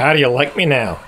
How do you like me now?